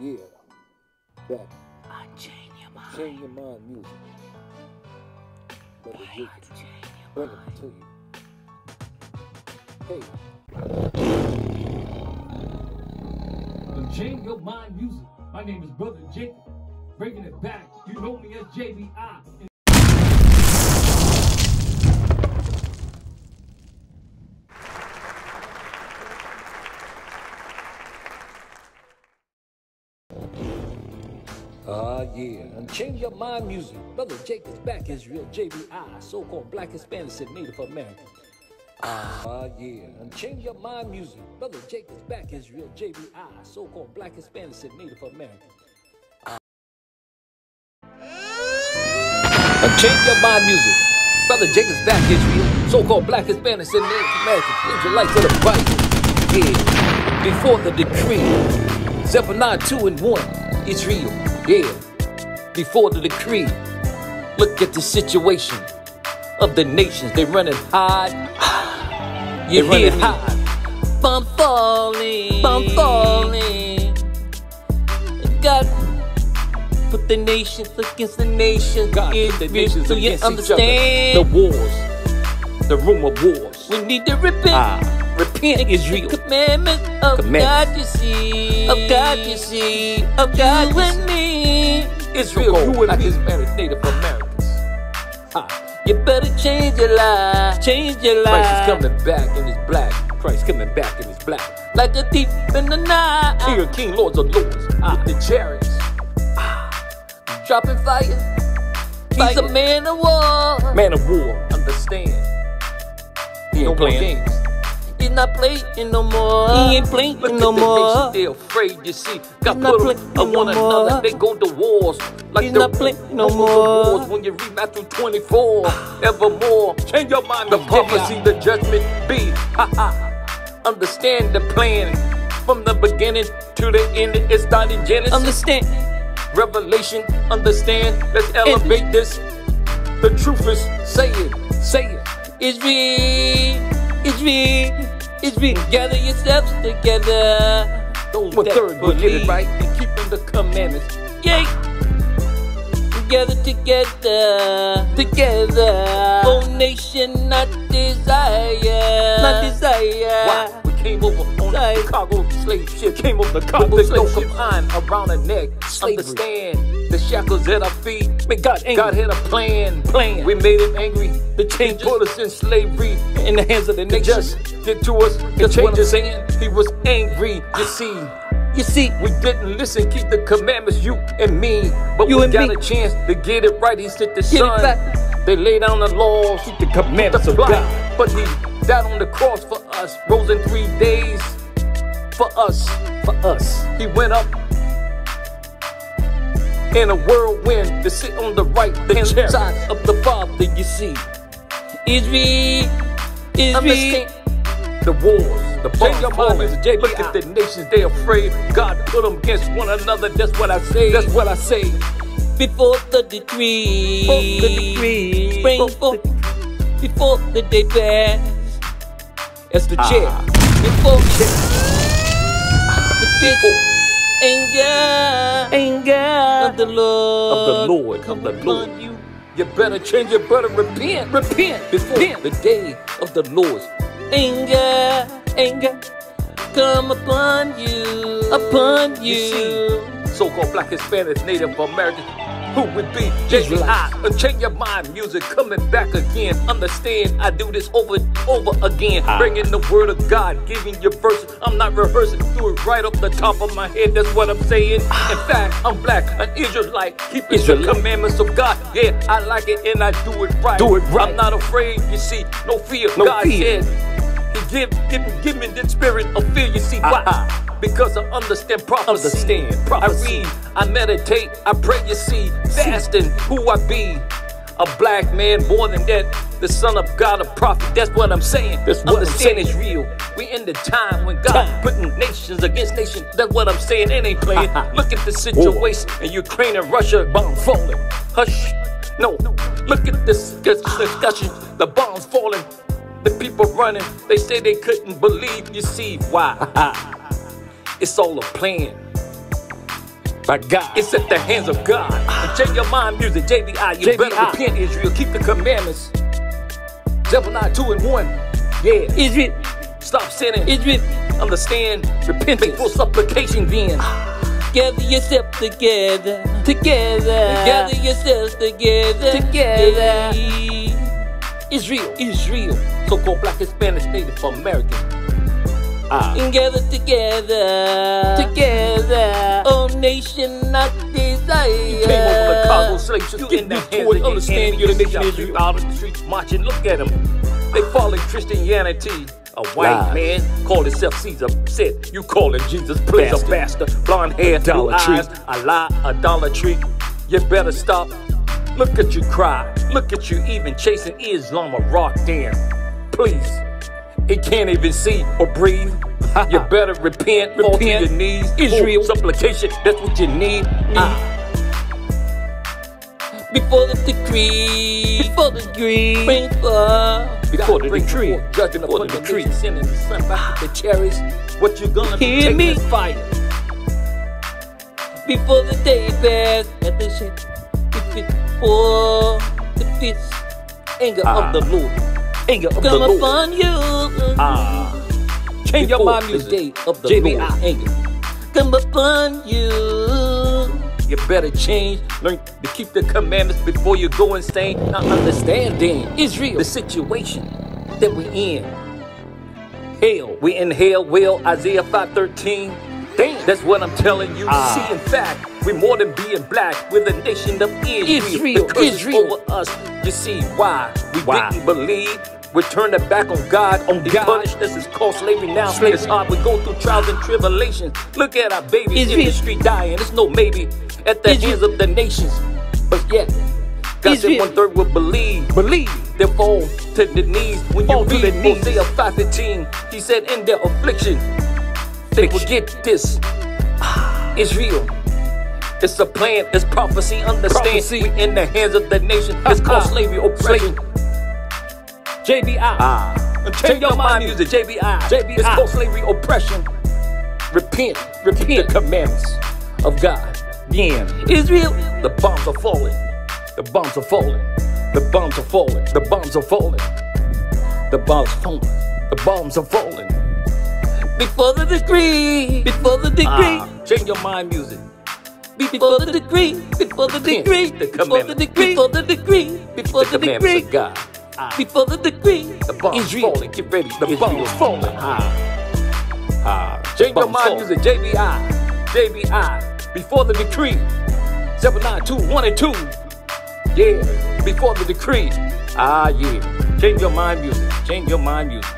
Yeah. Back. I change your mind. Change your mind music. Brother Boy, I Jacob. Bring it to you. Hey. The Change Your Mind Music. My name is Brother Jacob. Bringing it back. You know me as JBI. Ah, yeah. And change your mind music. Brother Jake is back, Israel. JBI, so called Black Hispanic and Native American. Ah, yeah. And change your mind music. Brother Jake is back, Israel. JBI, so called Black Hispanic and Native American. And change your mind music. Brother Jake is back, Israel. So-called black Hispanics and Native Americans. Israelites of the Bible. Yeah. Before the decree. Zephaniah 2 and 1. Israel. Yeah. Before the decree. Look at the situation of the nations. they're running hard. You They hear running me? hard. I'm falling. I'm falling. God put the nations against the nations. God It put the nations so you against each understand other. the wars, the rumor wars. We need to repent. Ah, repent is real. Commandment of Commandments. God you see. Of God you see. Of God with me. Israel, you black me. Hispanic Native Americans. Ah, you better change your life. Change your life. Christ is coming back and it's black. Christ coming back and it's black. like a thief in the night. King of King, Lords of Lords. Ah. With the chariots. dropping fire. He's a man of war. Man of war. Understand. He No ain't more playing games. He's not playing no more. He ain't playing Look no more. they're afraid, you see. Got put on one no more. another. They go to wars. Like He's not playing no more. Wars. When you read Matthew 24, evermore. Change your mind. The prophecy, the judgment be. Ha ha. Understand the plan. From the beginning to the end, it started Genesis. Understand? Revelation, understand. Let's elevate this. The truth is, say it, say it. It's me, It's real. It's real. Gather yourselves together. Those One third will get it right and keeping the commandments. Yeah. Together, together, together. Oh, nation, not desire, not desire. Why? Came over on the Chicago slave ship. Came over the the slave ship. of iron around the neck. Slavery. Understand the shackles at our feet. Make God angry. God had a plan. Plan. We made him angry. The He changes put us in slavery. in the hands of the nation. just get to us. The changes. saying. He was angry. You see. You see, We didn't listen, keep the commandments, you and me. But You we got me. a chance to get it right. He sent the Get son. They laid down the laws, keep the commandments the of. God. But he died on the cross for us, rose in three days for us. For us. He went up in a whirlwind to sit on the right hand side of the Father. You see, it's real. It's real. Understand the wars, the bombs. Look at the nations, they afraid. God put them against one another. That's what I say. That's what I say. Before the decree, Before the decree. spring Before before the day pass. As the chair, Ah. before the fist, anger, anger of the Lord, Of the Lord, of come the upon Lord. you. You better change, you better repent. Repent Before repent. the day of the Lord. anger, anger, come upon you, upon you. You so-called black Hispanics, Native Americans, who would be Israelites. and change your mind music coming back again. Understand, I do this over and over again, Ah. bringing the word of God, giving you verses. I'm not rehearsing, do it right off the top of my head. That's what I'm saying. In fact, I'm black, an Israelite, keeping the Israelite. commandments of God. Yeah, I like it and I do it right. Do it right. I'm not afraid. You see, no fear. No God fear. said. He give, give, give me the spirit of fear. You see why? Ah, Because I understand prophecy. Understand prophecy. I read, I meditate, I pray. You see, fasting who I be. A black man, more than that, the son of God, a prophet. That's what I'm saying. That's what I'm Understand saying. it's real. We in the time when God Time. putting nations against nations. That's what I'm saying. It ain't playing. Look at the situation in Ukraine and Russia. Bomb falling. Hush. No. Look at this this discussion. The bombs falling. The people running. They say they couldn't believe. You see why? It's all a plan. by God. It's at the hands of God. And change your mind, music, JBI. You JBI. better repent, Israel. Keep the commandments. Zephaniah 2 and 1. Yeah. Israel, Stop sinning. Israel, Understand. Repent. Full supplication then. gather yourself together, together, gather yourselves together, Together. Israel, Israel. So-called black, Hispanic, Native American. Ah, and gather together, together, oh nation not desire. You came over the cargo slaves. You Get in the used to Understand you're the nation Out Out in the streets marching. Look at them. They follow Christianity. A white Lies. man called himself Caesar. Said, you call him Jesus. Please, a Bastard. bastard. Blonde hair, blue Idolatry. eyes. A lie, idolatry. You better stop. Look at you cry. Look at you even chasing Islam or rock damn. Please. He can't even see or breathe. You better repent, fall to Repent. your knees. Israel. Full supplication, that's what you need. Ah. Before the decree, before the decree, bring forth, Before the decree, forth, judging before the decree. sending the sun back to the cherries. What you gonna? Hear Take me? fire. Before the day pass, at the shit, before the fist, anger Ah. of the Lord Of the come Lord. upon you. Ah. Change your mind music. day of the JBI. Anger come upon you. You better change. Learn to keep the commandments before you go insane. Not understanding Israel. the situation that we in. Hell, we in hell. Well, Isaiah 5:13. Damn, that's what I'm telling you. Ah. See, in fact, we're more than being black. We're the nation of Israel. Israel, The curse is Israel. over us. You see why we Why? didn't believe. We turned it back on God. On he God. punished us. It's called slavery now. Slavery. It's hard. We go through trials and tribulations. Look at our babies in Israel. the street dying. It's no maybe at the Israel. hands of the nations. But yet, God said one third will believe. Believe. They fall to the knees when Fall you to read. Hosea 5:15. He said, "In their affliction, they will get this." Israel. It's a plan. It's prophecy. Understand? Prophecy. We in the hands of the nation. It's Ah, called ah. slavery oppression. JBI. Ah. Change your mind, music. JBI. JBI. It's called slavery oppression. Repent. Repent. The commandments of God. Again. Israel. The bombs are falling. The bombs are falling. The bombs are falling. The bombs are falling. The bombs falling. The bombs are falling. Before the decree, before the decree, Ah, change your mind, music. before the decree, before the decree, The before the decree, before the decree, before The the decree, of God. Ah, before the decree. the bombs Israel. falling. Get ready. The Israel. bombs falling. Ah, Ah, change your mind, music. JBI. JBI. Before the decree. 792, 1 and 2. Yeah. Before the decree. Ah, yeah. Change your mind, music. Change your mind, music.